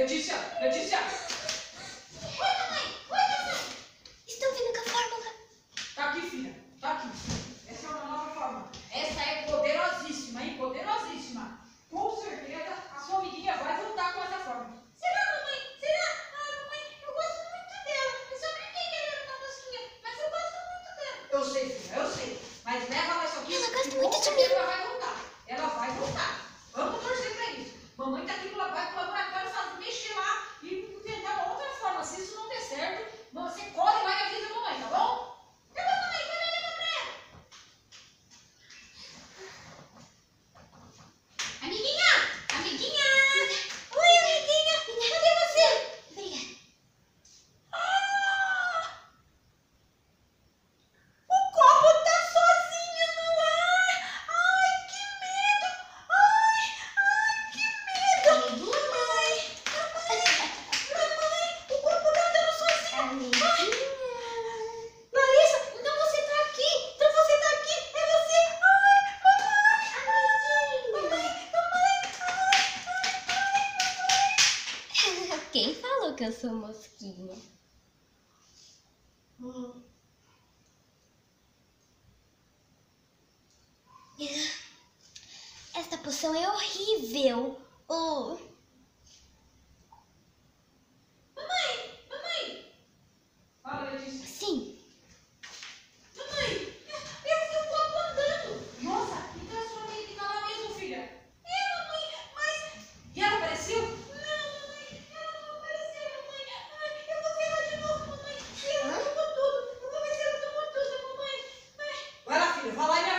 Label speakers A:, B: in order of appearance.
A: Letícia! Letícia!
B: oi
A: mãe! oi mãe!
B: Estão vindo com a fórmula.
A: Tá aqui, filha. Tá aqui. Essa é uma nova fórmula. Essa é poderosíssima, hein? Poderosíssima. Com certeza, a sua amiguinha vai voltar com essa fórmula. Será, mamãe? Será? Ah, mamãe, eu gosto muito dela. Eu só brinquei querendo uma mosquinha, mas eu gosto muito dela. Eu sei, filha, eu sei. Mas leva lá isso aqui. Ela gosta muito de mim. Ela vai voltar. Ela vai voltar. Vamos lá.
B: que eu sou mosquinha.
A: Hum.
B: Esta poção é horrível. Oh.
A: Well, I know